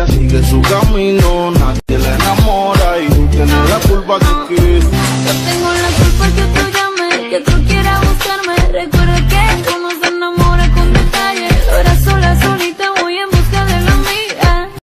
ella sigue su camino, nadie la enamora y tú tienes la culpa de que Yo tengo la culpa que tú llames, que tú quieras buscar.